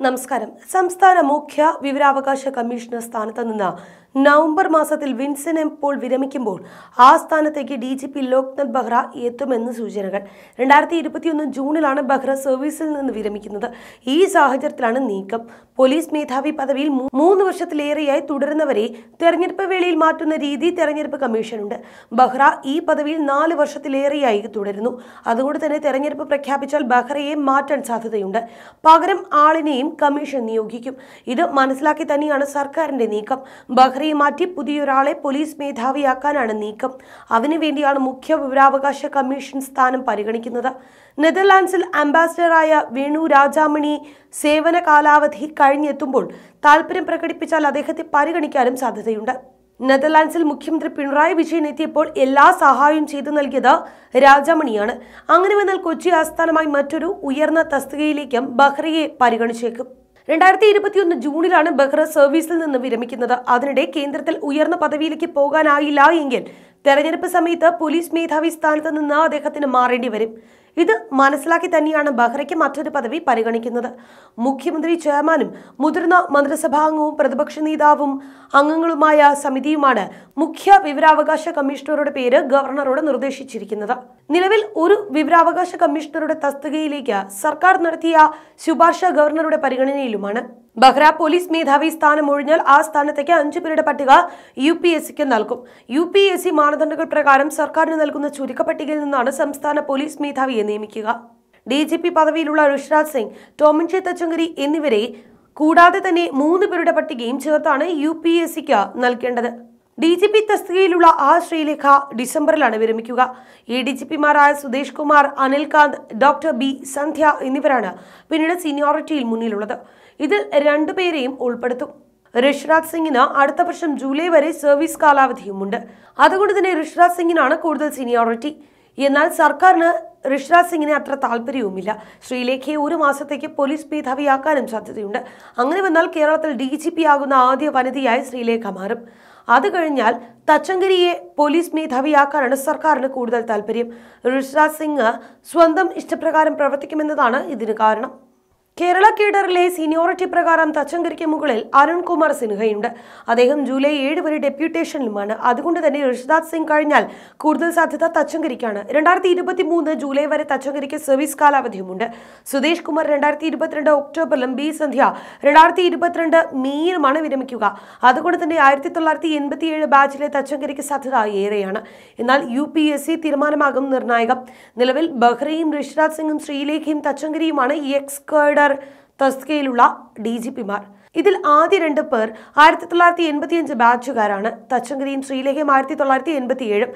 നമസ്കാരം. സംസ്ഥാന മുഖ്യ വിവരാവകാശ കമ്മീഷണർ സ്ഥാനത്ത് നിന്ന് നവംബർ മാസത്തിൽ വിൻസൻ എം പോൾ വിരമിക്കുമ്പോൾ ആ സ്ഥാനത്തേക്ക് D G P Loknath Behera എത്തുമെന്ന് സൂചനകൾ. രണ്ടായിരത്തി ഇരുപത്തിയൊന്ന് ജൂണിലാണ് ബെഹ്റ സർവീസിൽ നിന്ന് വിരമിക്കുന്നത്. ഈ സാഹചര്യത്തിലാണ് നീക്കം. പോലീസ് മേധാവി പദവിയിൽ മൂന്ന് വർഷത്തിലേറെയായി തുടരുന്നവരെ തെരഞ്ഞെടുപ്പ് വേളയിൽ മാറ്റുന്ന രീതി തെരഞ്ഞെടുപ്പ് കമ്മീഷനുണ്ട്. ബെഹ്റ ഈ പദവിയിൽ നാല് വർഷത്തിലേറെയായി തുടരുന്നു. അതുകൊണ്ട് തന്നെ തെരഞ്ഞെടുപ്പ് പ്രഖ്യാപിച്ചാൽ ബെഹ്റയെ മാറ്റാൻ സാധ്യതയുണ്ട്. പകരം ആളിനെയും കമ്മീഷൻ നിയോഗിക്കും. ഇത് മനസ്സിലാക്കി തന്നെയാണ് സർക്കാരിന്റെ നീക്കം. ബഹ്റയെ മാറ്റി പുതിയൊരാളെ പോലീസ് മേധാവിയാക്കാനാണ് നീക്കം. അതിനുവേണ്ടിയാണ് മുഖ്യ വിവരാവകാശ കമ്മീഷൻ സ്ഥാനം പരിഗണിക്കുന്നത്. നെതർലാൻഡ്സിൽ അംബാസിഡറായ വേണു രാജാമണി സേവന കാലാവധി കഴിഞ്ഞെത്തുമ്പോൾ താല്പര്യം പ്രകടിപ്പിച്ചാൽ അദ്ദേഹത്തെ പരിഗണിക്കാനും സാധ്യതയുണ്ട്. നെതർലാൻഡ്സിൽ മുഖ്യമന്ത്രി പിണറായി വിജയൻ എത്തിയപ്പോൾ എല്ലാ സഹായവും ചെയ്തു നൽകിയത് രാജാമണിയാണ്. അങ്ങനെ വന്നാൽ കൊച്ചി ആസ്ഥാനമായി മറ്റൊരു ഉയർന്ന തസ്തികയിലേക്കും ബഹ്റയെ പരിഗണിച്ചേക്കും. രണ്ടായിരത്തി ഇരുപത്തിയൊന്ന് ജൂണിലാണ് ബെഹ്റ സർവീസിൽ നിന്ന് വിരമിക്കുന്നത്. അതിനിടെ കേന്ദ്രത്തിൽ ഉയർന്ന പദവിയിലേക്ക് പോകാനായില്ല എങ്കിൽ തെരഞ്ഞെടുപ്പ് സമയത്ത് പോലീസ് മേധാവി സ്ഥാനത്ത് നിന്ന് അദ്ദേഹത്തിന് മാറേണ്ടി വരും. ഇത് മനസ്സിലാക്കി തന്നെയാണ് ബഹ്റയ്ക്ക് മറ്റൊരു പദവി പരിഗണിക്കുന്നത്. മുഖ്യമന്ത്രി ചെയർമാനും മുതിർന്ന മന്ത്രിസഭാംഗവും പ്രതിപക്ഷ നേതാവും അംഗങ്ങളുമായ സമിതിയുമാണ് മുഖ്യ വിവരാവകാശ കമ്മീഷണറുടെ പേര് ഗവർണറോട് നിർദ്ദേശിച്ചിരിക്കുന്നത്. നിലവിൽ ഒരു വിവരാവകാശ കമ്മീഷണറുടെ തസ്തികയിലേക്ക് സർക്കാർ നടത്തിയ ശുപാർശ ഗവർണറുടെ പരിഗണനയിലുമാണ്. ബഹ്റ പോലീസ് മേധാവി സ്ഥാനം ഒഴിഞ്ഞാൽ ആ സ്ഥാനത്തേക്ക് അഞ്ചു പേരുടെ പട്ടിക യു പി എസ് സിക്ക് നൽകും. യു പി എസ് സി മാനദണ്ഡങ്ങൾ പ്രകാരം സർക്കാരിന് നൽകുന്ന ചുരുക്കപ്പട്ടികയിൽ നിന്നാണ് സംസ്ഥാന പോലീസ് മേധാവിയെ നിയമിക്കുക. ഡി ജി പി പദവിയിലുള്ള ഋഷിരാജ് സിംഗ് ടോമിൻഷെ തച്ചങ്കരി എന്നിവരെ കൂടാതെ തന്നെ മൂന്ന് പേരുടെ പട്ടികയും ചേർത്താണ് യു പി എസ് സിക്ക് നൽകേണ്ടത്. ഡി ജി പി തസ്തികയിലുള്ള ആ ശ്രീലേഖ ഡിസംബറിലാണ് വിരമിക്കുക. ഈ ഡി ജി പിമാരായ സുദേശ് കുമാർ അനിൽകാന്ത് ഡോക്ടർ ബി സന്ധ്യ എന്നിവരാണ് പിന്നീട് സീനിയോറിറ്റിയിൽ മുന്നിലുള്ളത്. ഇതിൽ രണ്ടുപേരെയും ഉൾപ്പെടുത്തും. ഋഷിരാജ് സിംഗിന് അടുത്ത വർഷം ജൂലൈ വരെ സർവീസ് കാലാവധിയുമുണ്ട്. അതുകൊണ്ട് തന്നെ ഋഷിരാജ് സിംഗിനാണ് കൂടുതൽ സീനിയോറിറ്റി. എന്നാൽ സർക്കാരിന് ഋഷിരാജ് സിംഗിന് അത്ര താല്പര്യവുമില്ല. ശ്രീലേഖയെ ഒരു മാസത്തേക്ക് പോലീസ് മേധാവിയാക്കാനും സാധ്യതയുണ്ട്. അങ്ങനെ വന്നാൽ കേരളത്തിൽ ഡി ജി പി ആകുന്ന ആദ്യ വനിതയായി ശ്രീലേഖ മാറും. അത് കഴിഞ്ഞാൽ തച്ചങ്കരിയെ പോലീസ് മേധാവിയാക്കാനാണ് സർക്കാരിന് കൂടുതൽ താല്പര്യം. ഋഷിരാജ് സിംഗ് സ്വന്തം ഇഷ്ടപ്രകാരം പ്രവർത്തിക്കുമെന്നതാണ് ഇതിന് കാരണം. കേരള കേഡറിലെ സീനിയോറിറ്റി പ്രകാരം തച്ചങ്കരിക്ക് മുകളിൽ അരുൺകുമാർ സിൻഹയുണ്ട്. അദ്ദേഹം ജൂലൈ ഏഴ് വരെ ഡെപ്യൂട്ടേഷനിലുമാണ്. അതുകൊണ്ട് തന്നെ ഋഷിദാസ് സിംഗ് കഴിഞ്ഞാൽ കൂടുതൽ സാധ്യത തച്ചങ്കരിക്കാണ്. രണ്ടായിരത്തി ഇരുപത്തി മൂന്ന് ജൂലൈ വരെ തച്ചങ്കരിക്ക് സർവീസ് കാലാവധിയുമുണ്ട്. സുദേശ് കുമാർ രണ്ടായിരത്തി ഇരുപത്തിരണ്ട് ഒക്ടോബറിലും ബി സന്ധ്യ രണ്ടായിരത്തി ഇരുപത്തിരണ്ട് മെയ്യിലുമാണ് വിരമിക്കുക. അതുകൊണ്ട് തന്നെ ആയിരത്തി തൊള്ളായിരത്തി എൺപത്തി ഏഴ് ബാച്ചിലെ തച്ചങ്കരിക്ക് സാധ്യത ഏറെയാണ്. എന്നാൽ യു പി എസ് സി തീരുമാനമാകും നിർണായകം. നിലവിൽ ബഹ്റയും ഋഷിരാജ് സിംഗും ശ്രീലേഖയും തച്ചങ്കരിയുമാണ് എക്സ്കേഡ് എക്സ് കേഡർ തസ്കയിലുള്ള ഡി ജി പിമാർ. ഇതിൽ ആദ്യ രണ്ട് പേർ ആയിരത്തി തൊള്ളായിരത്തി എൺപത്തിയഞ്ച് ബാച്ചുകാരാണ്. തച്ചങ്കരിയും ശ്രീലേഖയും ആയിരത്തി തൊള്ളായിരത്തി എൺപത്തിയേഴും.